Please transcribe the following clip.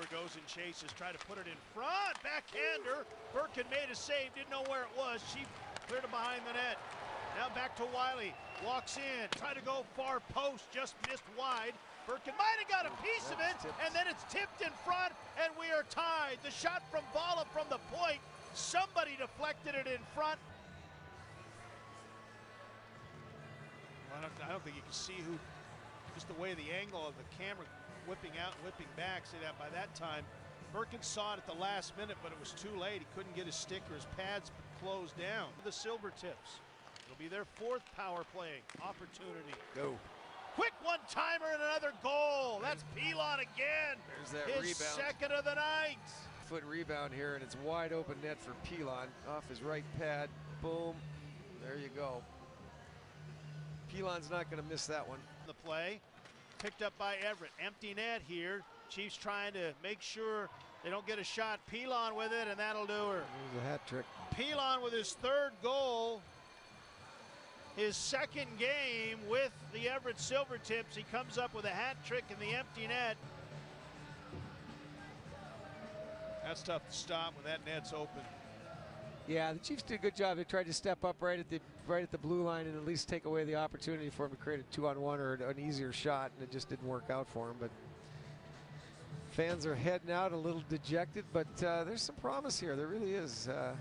Dewar goes and chases, try to put it in front. Backhander. Birkin made a save, didn't know where it was. She cleared it behind the net. Now back to Wiley. Walks in, try to go far post, just missed wide. Birkin might have got a piece of it, and then it's tipped in front, and we are tied. The shot from Bala from the point. Somebody deflected it in front. I don't, I don't think you can see who, just the way the angle of the camera whipping out, whipping back. See that by that time, Birkin saw it at the last minute, but it was too late. He couldn't get his stick or his pads closed down. The Silver Tips. It'll be their fourth power play opportunity. Go. Quick one timer and another goal. That's Pilon again. There's that His rebound. second of the night. Foot rebound here, and it's wide open net for Pilon off his right pad. Boom. There you go. Pilon's not going to miss that one. The play picked up by Everett. Empty net here. Chiefs trying to make sure they don't get a shot. Pilon with it, and that'll do her. There's a hat trick. Pilon with his third goal. His second game with the Everett Silvertips. He comes up with a hat trick in the empty net. That's tough to stop when that net's open. Yeah, the Chiefs did a good job. They tried to step up right at the right at the blue line and at least take away the opportunity for him to create a two-on-one or an easier shot, and it just didn't work out for him. But fans are heading out a little dejected, but uh, there's some promise here. There really is. Uh,